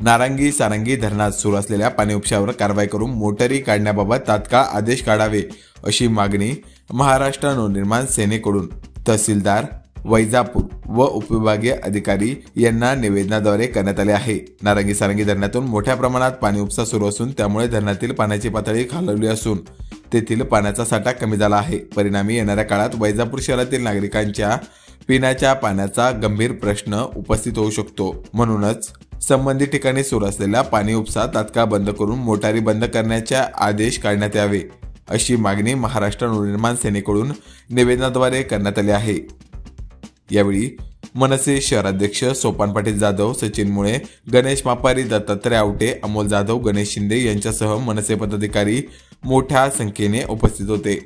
नारंगी सारंगी धरणात सुरू असलेल्या पाणी उपशावर कारवाई करून मोटरी काढण्याबाबत तात्काळ आदेश काढावे अशी मागणी महाराष्ट्र नवनिर्माण सेनेकडून. तहसीलदार वैजापूर व उपविभागीय अधिकारी यांना निवेदनाद्वारे करण्यात आले आहे. नारंगी सारंगी धरणातून मोठ्या प्रमाणात पाणी उपसा सुरू असून त्यामुळे धरणातील पाण्याची पातळी खालवली असून तेथील पाण्याचा साठा कमी झाला आहे. परिणामी येणाऱ्या काळात वैजापूर शहरातील नागरिकांच्या पिण्याच्या पाण्याचा गंभीर प्रश्न उपस्थित होऊ शकतो. म्हणूनच संबंधित ठिकाणी सुरू असलेला पाणी उपसा तात्काळ बंद करून मोटारी बंद करण्याचे आदेश काढण्यात यावे अशी मागणी महाराष्ट्र नवनिर्माण सेनेकडून निवेदनाद्वारे करण्यात आली आहे. यावेळी मनसे शहराध्यक्ष सोपान पाटील जाधव सचिन मुळे गणेश मापारी दत्तात्रय आवटे अमोल जाधव गणेश शिंदे यांच्यासह मनसे पदाधिकारी मोठ्या संख्येने उपस्थित होते.